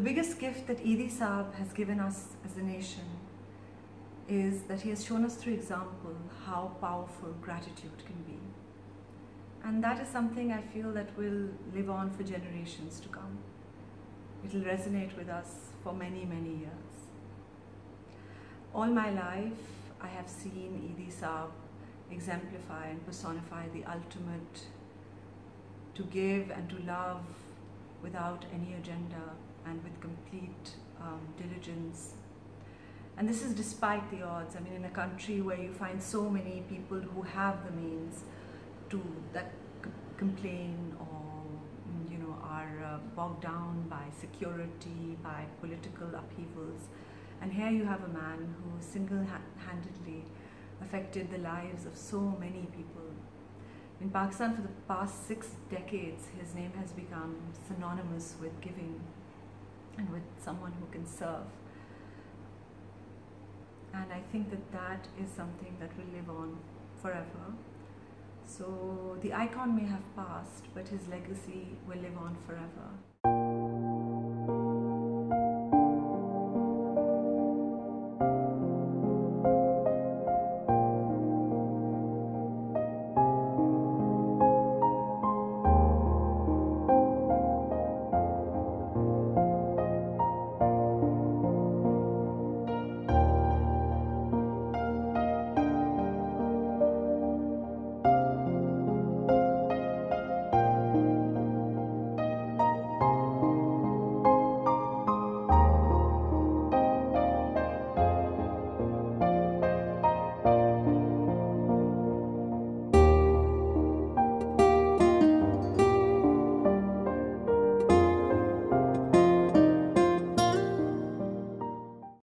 biggest gift that Edhi Saab has given us as a nation is that he has shown us through example how powerful gratitude can be. And that is something I feel that will live on for generations to come. It will resonate with us for many, many years. All my life, I have seen Edhi Saab exemplify and personify the ultimate to give and to love without any agenda and with um, diligence. And this is despite the odds. I mean, in a country where you find so many people who have the means to that complain or you know are uh, bogged down by security, by political upheavals, and here you have a man who single-handedly affected the lives of so many people. In Pakistan, for the past six decades, his name has become synonymous with giving someone who can serve. And I think that that is something that will live on forever. So the icon may have passed, but his legacy will live on forever.